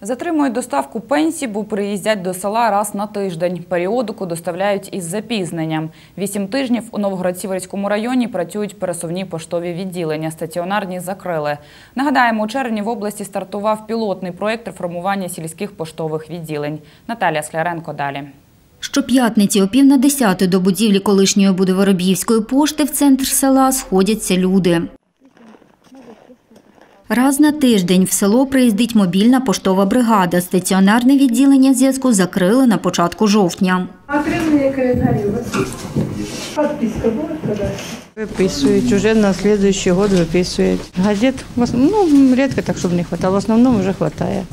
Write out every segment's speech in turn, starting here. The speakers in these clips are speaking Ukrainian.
Затримують доставку пенсій, бо приїздять до села раз на тиждень. Періодику доставляють із запізненням. Вісім тижнів у Новгород-Сіверському районі працюють пересувні поштові відділення. Стаціонарні закрили. Нагадаємо, у червні в області стартував пілотний проєкт реформування сільських поштових відділень. Наталія Скляренко далі. Щоп'ятниці о пів на десяту до будівлі колишньої Будовороб'ївської пошти в центр села сходяться люди. Раз на тиждень в село приїздить мобільна поштова бригада. Стаціонарне відділення зв'язку закрили на початку жовтня. Отримання календарів у вас подписка буде подати? Выписывают, уже на следующий год выписывают. Газет, в основном, ну, редко так, чтобы не хватало, в основном уже хватает.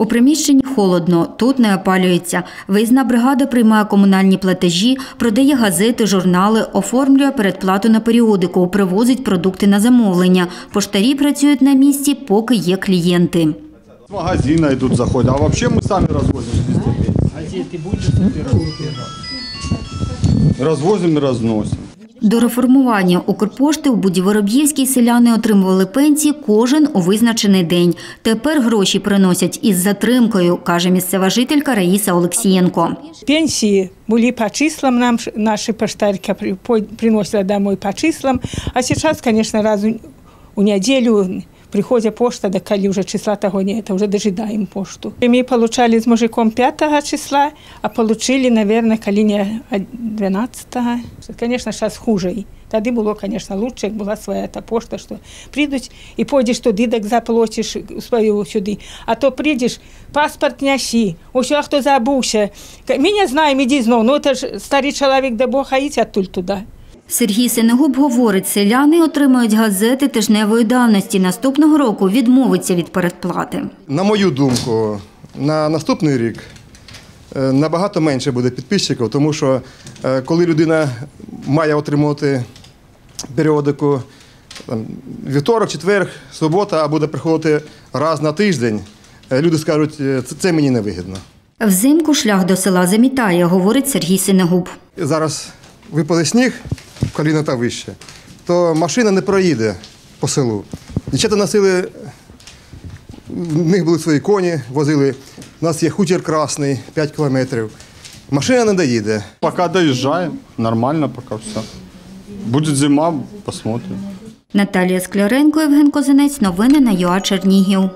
У приміщенні холодно, тут не опалюється. Виїзна бригада приймає комунальні платежі, продає газети, журнали, оформлює передплату на періодику, привозить продукти на замовлення. Поштарі працюють на місці, поки є клієнти. С магазина идут, заходят. А вообще мы сами развозим везде. Газеты будете? Развозим и разносим. До реформування Укрпошти у Будівороб'ївській селяни отримували пенсії кожен у визначений день. Тепер гроші приносять із затримкою, каже місцева жителька Раїса Олексієнко. Пенсії були по числам, нам наші наши поштарька при- по- приносила домой по числам. А зараз, звісно, раз у, у прыходзе пошта да калі ўжо числа таго не это уже дажидаем пошту. І мы получалі з мужиком 5 числа а получили наверное калі не 12 -го. конечно час хужай. Тады было конечно лучше як была свая та пошта што прыйдуць і пойдзеш туды дак заплоціш сваю сюды. А то прыйдзеш паспорт нясі усё хто забыўся. Меня знаем ідзі зноў. Ну это ж стары чалавек да бог хаіць адтуль туда. Сергій Синегуб говорить, селяни отримують газети тижневої давності. Наступного року відмовиться від передплати. На мою думку, на наступний рік е, набагато менше буде підписчиків, тому що е, коли людина має отримувати періодику там, вівторок, четвер, субота, а буде приходити раз на тиждень, е, люди скажуть, це, це мені не вигідно. Взимку шлях до села замітає, говорить Сергій Синегуб. Зараз випаде сніг, коліна та вище, то машина не проїде по селу. Дівчата носили, в них були свої коні, возили. У нас є хутір красний, 5 кілометрів. Машина не доїде. Пока доезжаем, нормально пока все. Будет зима, посмотрим. Наталія Скляренко, Євген Козинець. Новини на ЮА Чернігів.